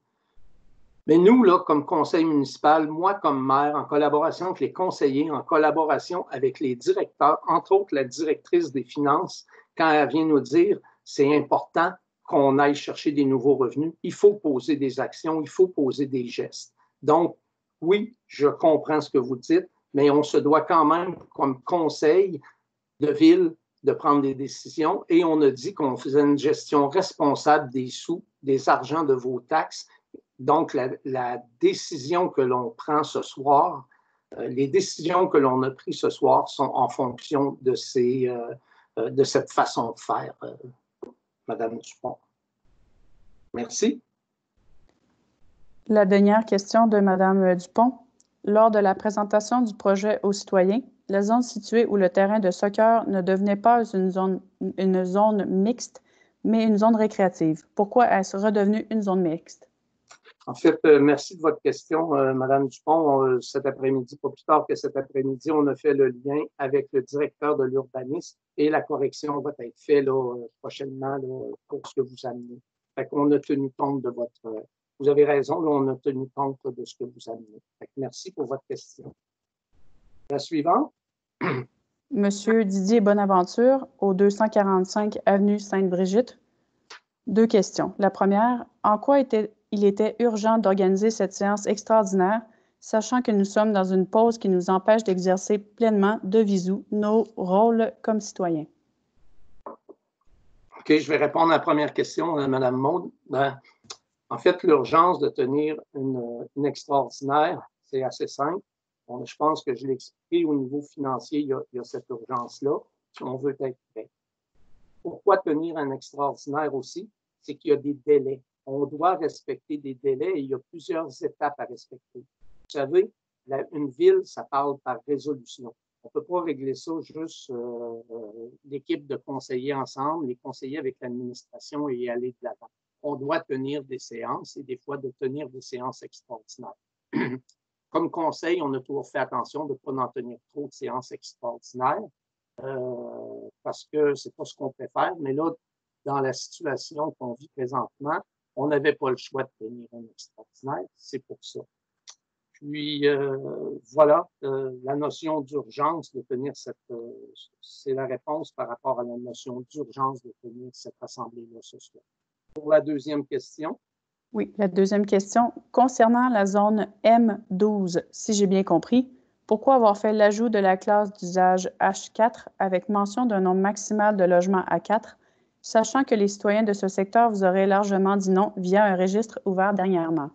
Mais nous, là, comme conseil municipal, moi comme maire, en collaboration avec les conseillers, en collaboration avec les directeurs, entre autres la directrice des finances, quand elle vient nous dire c'est important qu'on aille chercher des nouveaux revenus, il faut poser des actions, il faut poser des gestes. Donc, oui, je comprends ce que vous dites, mais on se doit quand même, comme conseil de ville, de prendre des décisions et on a dit qu'on faisait une gestion responsable des sous, des argents de vos taxes donc, la, décision que l'on prend ce soir, euh, les décisions que l'on a prises ce soir sont en fonction de, ces, euh, euh, de cette façon de faire, Madame Dupont. Merci. La dernière question de Mme Dupont. Lors de la présentation du projet aux citoyens, la zone située où le terrain de soccer ne devenait pas une zone, une zone mixte, mais une zone récréative. Pourquoi est-ce redevenu une zone mixte? En fait, euh, merci de votre question, euh, Madame Dupont. Euh, cet après-midi, pas plus tard que cet après-midi, on a fait le lien avec le directeur de l'urbanisme et la correction va être faite prochainement pour ce que vous amenez. Fait qu'on a tenu compte de votre. vous avez raison, on a tenu compte de ce que vous amenez. merci pour votre question. La suivante. Monsieur Didier Bonaventure, au 245 Avenue Sainte-Brigitte. Deux questions. La première, en quoi était, il était urgent d'organiser cette séance extraordinaire, sachant que nous sommes dans une pause qui nous empêche d'exercer pleinement de visu nos rôles comme citoyens? OK, je vais répondre à la première question, euh, Mme Maud. Ben, en fait, l'urgence de tenir une, extraordinaire, c'est assez simple je pense que je l'ai expliqué au niveau financier, il y a, cette urgence-là, on veut être prêt. Pourquoi tenir un extraordinaire aussi? C'est qu'il y a des délais. On doit respecter des délais et il y a plusieurs étapes à respecter. Vous savez, une ville, ça parle par résolution. On peut pas régler ça juste euh, euh, l'équipe de conseillers ensemble, les conseillers avec l'administration et aller de l'avant. On doit tenir des séances et des fois de tenir des séances extraordinaires. comme conseil, on a toujours fait attention de ne pas en tenir trop de séances extraordinaires euh, parce que c'est pas ce qu'on préfère. Mais là, dans la situation qu'on vit présentement, on n'avait pas le choix de tenir un extraordinaire. C'est pour ça. Puis euh, voilà, euh, la notion d'urgence de tenir cette, c'est la réponse par rapport à la notion d'urgence de tenir cette assemblée-là ce. Pour la deuxième question, oui, la deuxième question. Concernant la zone M12, si j'ai bien compris, pourquoi avoir fait l'ajout de la classe d'usage H4 avec mention d'un nombre maximal de logements à 4, sachant que les citoyens de ce secteur vous auraient largement dit non via un registre ouvert dernièrement?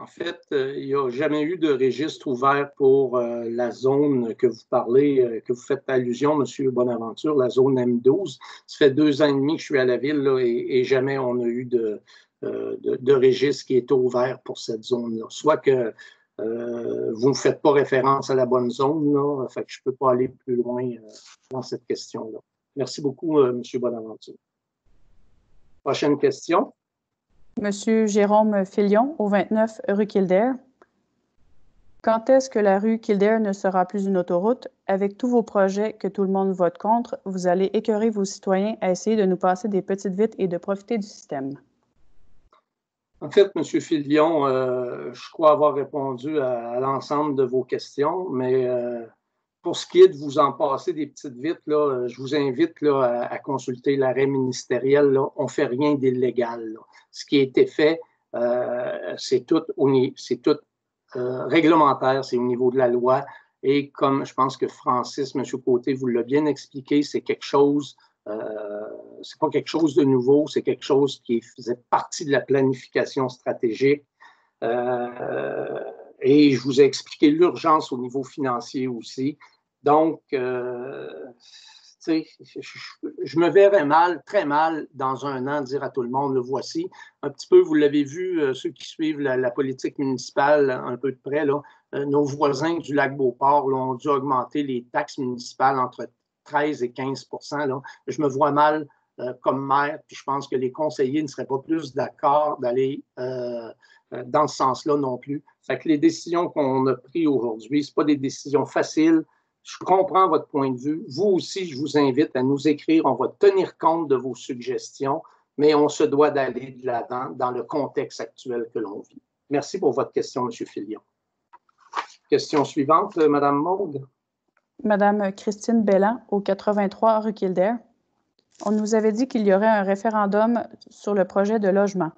En fait, euh, il n'y a jamais eu de registre ouvert pour euh, la zone que vous parlez, euh, que vous faites allusion, M. Bonaventure, la zone M12. Ça fait deux ans et demi que je suis à la ville et, jamais on a eu de, registre qui est ouvert pour cette zone-là. Soit que vous ne faites pas référence à la bonne zone, je ne peux pas aller plus loin dans cette question-là. Merci beaucoup, M. Bonaventure. Prochaine question. Monsieur Jérôme Filion, au 29 rue Kildare. Quand est-ce que la rue Kildare ne sera plus une autoroute? Avec tous vos projets que tout le monde vote contre, vous allez écœurer vos citoyens à essayer de nous passer des petites vites et de profiter du système. En fait, M. Filion, euh, je crois avoir répondu à, l'ensemble de vos questions, mais euh, pour ce qui est de vous en passer des petites vites, là, je vous invite là, à, consulter l'arrêt ministériel. On ne fait rien d'illégal. Ce qui a été fait, euh, c'est tout, tout euh, réglementaire, c'est au niveau de la loi. Et comme je pense que Francis, M. Côté, vous l'a bien expliqué, c'est quelque chose, euh, c'est pas quelque chose de nouveau, c'est quelque chose qui faisait partie de la planification stratégique. Et je vous ai expliqué l'urgence au niveau financier aussi. Donc, euh, je, me verrais mal, très mal, dans un an, dire à tout le monde, le voici. Un petit peu, vous l'avez vu, euh, ceux qui suivent la, politique municipale un peu de près, là, euh, nos voisins du lac Beauport ont dû augmenter les taxes municipales entre 13 et 15 là. Je me vois mal comme maire, puis je pense que les conseillers ne seraient pas plus d'accord d'aller dans ce sens-là non plus. Fait que les décisions qu'on a prises aujourd'hui, ce pas des décisions faciles, je comprends votre point de vue. Vous aussi, je vous invite à nous écrire. On va tenir compte de vos suggestions, mais on se doit d'aller de l'avant dans le contexte actuel que l'on vit. Merci pour votre question, M. Filion. Question suivante, euh, Mme Maude. Madame Christine Bellan, au 83 rue Kildare. On nous avait dit qu'il y aurait un référendum sur le projet de logement.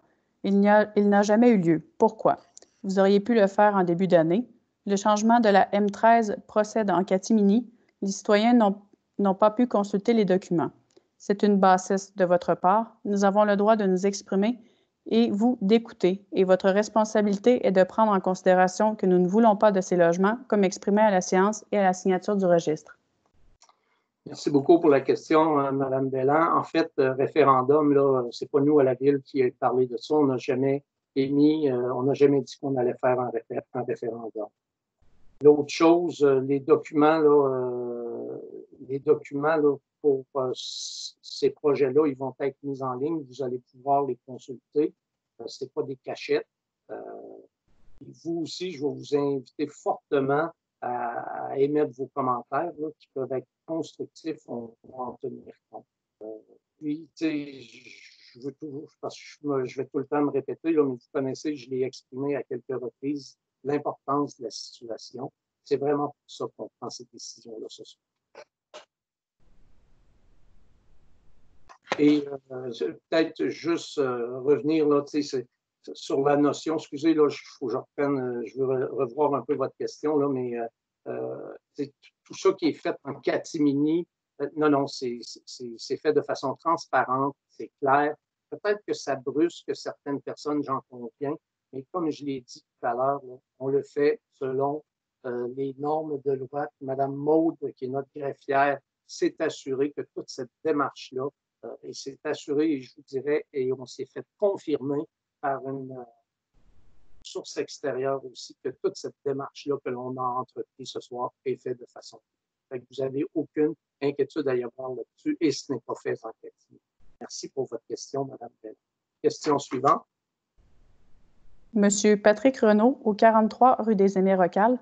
Il n'a jamais eu lieu. Pourquoi? Vous auriez pu le faire en début d'année. Le changement de la M13 procède en catimini. Les citoyens n'ont pas pu consulter les documents. C'est une bassesse de votre part. Nous avons le droit de nous exprimer et vous d'écouter. Et votre responsabilité est de prendre en considération que nous ne voulons pas de ces logements, comme exprimé à la séance et à la signature du registre. Merci beaucoup pour la question, euh, Mme Belland. En fait, le référendum, là, c'est pas nous à la Ville qui a parlé de ça. On n'a jamais émis, euh, on n'a jamais dit qu'on allait faire un, référendum. L'autre chose, euh, les documents, là, les documents là, pour ces projets-là, ils vont être mis en ligne. Vous allez pouvoir les consulter. Ce n'est pas des cachettes. vous aussi, je vais vous inviter fortement à, émettre vos commentaires qui peuvent être constructifs, on va en tenir compte. Euh, puis, tu sais, je veux toujours, parce que je, vais tout le temps me répéter, là, mais vous connaissez, je l'ai exprimé à quelques reprises, l'importance de la situation. C'est vraiment pour ça qu'on prend ces décisions-là ce soir. Et euh, peut-être juste euh, revenir là, tu sais, sur la notion, excusez, là, il faut que je euh, je veux revoir un peu votre question, là, mais euh, euh tout ça qui est fait en catimini, non, non, c'est fait de façon transparente, c'est clair. Peut-être que ça brusque certaines personnes, j'en conviens, mais comme je l'ai dit tout à l'heure, on le fait selon les normes de loi. Madame Maude, qui est notre greffière, s'est assurée que toute cette démarche-là, et s'est assurée, je vous dirais, et on s'est fait confirmer par une euh, source extérieure aussi que toute cette démarche-là que l'on a entreprise ce soir est faite de façon. Fait vous n'avez aucune inquiétude à y avoir là-dessus et ce n'est pas fait en question. Merci pour votre question, Mme Bell. Question suivante. Monsieur Patrick Renault, au 43 rue des Aînés Rocales.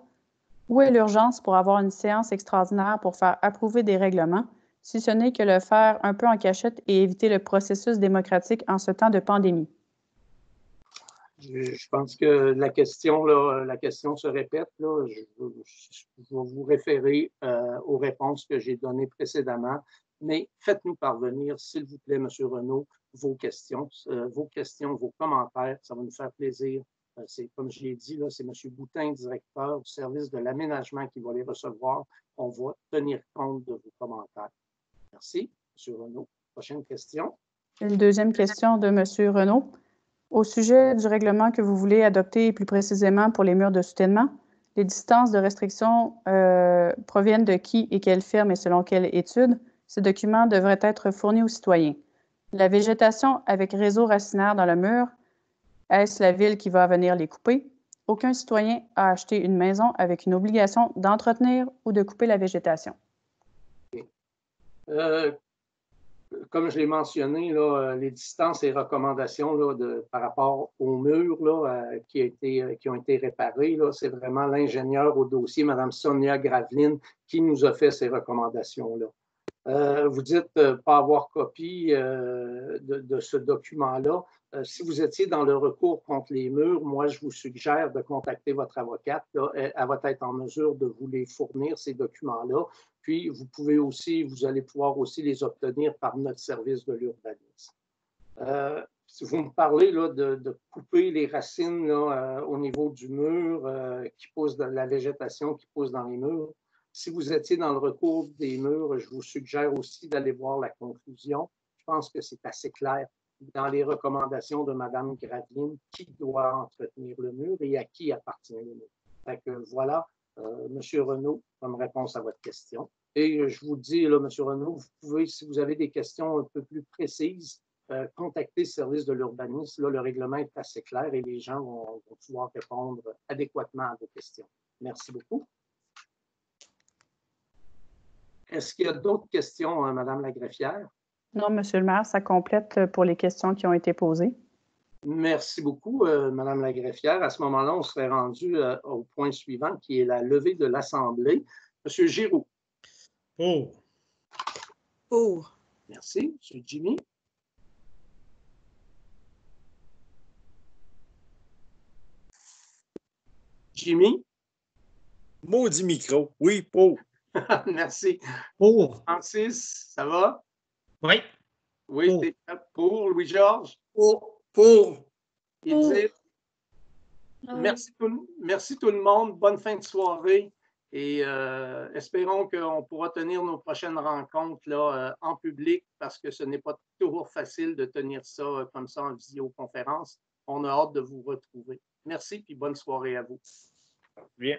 Où est l'urgence pour avoir une séance extraordinaire pour faire approuver des règlements, si ce n'est que le faire un peu en cachette et éviter le processus démocratique en ce temps de pandémie? Je pense que la question, là, la question se répète. Là. Je, vais vous référer euh, aux réponses que j'ai données précédemment, mais faites-nous parvenir, s'il vous plaît, M. Renaud, vos questions, euh, vos questions, vos commentaires. Ça va nous faire plaisir. Euh, c'est comme je l'ai dit, c'est M. Boutin, directeur du service de l'aménagement, qui va les recevoir. On va tenir compte de vos commentaires. Merci, M. Renaud. Prochaine question. Une deuxième question de M. Renaud. Au sujet du règlement que vous voulez adopter plus précisément pour les murs de soutènement, les distances de restriction euh, proviennent de qui et quelle firme et selon quelle étude? Ces documents devraient être fournis aux citoyens. La végétation avec réseau racinaire dans le mur, est-ce la ville qui va venir les couper? Aucun citoyen a acheté une maison avec une obligation d'entretenir ou de couper la végétation. Euh, comme je l'ai mentionné, là, les distances et recommandations par rapport aux murs euh, euh, qui, ont été réparés, c'est vraiment l'ingénieur au dossier, Mme Sonia Graveline, qui nous a fait ces recommandations-là. Euh, vous dites ne pas avoir copie de, ce document-là. si vous étiez dans le recours contre les murs, moi, je vous suggère de contacter votre avocate. Elle va être en mesure de vous les fournir, ces documents-là. Puis, vous pouvez aussi, vous allez pouvoir aussi les obtenir par notre service de l'urbanisme. Euh, vous me parlez là, de, couper les racines euh, au niveau du mur euh, qui pousse de la végétation qui pousse dans les murs, si vous étiez dans le recours des murs, je vous suggère aussi d'aller voir la conclusion. Je pense que c'est assez clair dans les recommandations de Mme Graveline qui doit entretenir le mur et à qui appartient le mur. Voilà, Monsieur Renaud, comme réponse à votre question. Et je vous dis, là, M. Renaud, vous pouvez, si vous avez des questions un peu plus précises, euh, contacter le service de l'urbanisme. Là, le règlement est assez clair et les gens vont, pouvoir répondre adéquatement à vos questions. Merci beaucoup. Est-ce qu'il y a d'autres questions, hein, Madame la greffière? Non, Monsieur le maire, ça complète pour les questions qui ont été posées. Merci beaucoup, euh, Madame la greffière. À ce moment-là, on serait rendu euh, au point suivant, qui est la levée de l'Assemblée. Monsieur Giroux. Pour. Pour. Merci. M. Jimmy. Jimmy? Maudit micro. Oui, pour. Merci. Pour. Francis, ça va? Oui. Oui, pour. pour. Louis-Georges? Pour. Pour. Edith? Merci, tout, merci tout le monde. Bonne fin de soirée. Et euh, espérons qu'on pourra tenir nos prochaines rencontres là, euh, en public parce que ce n'est pas toujours facile de tenir ça euh, comme ça en visioconférence. On a hâte de vous retrouver. Merci et bonne soirée à vous. Bien.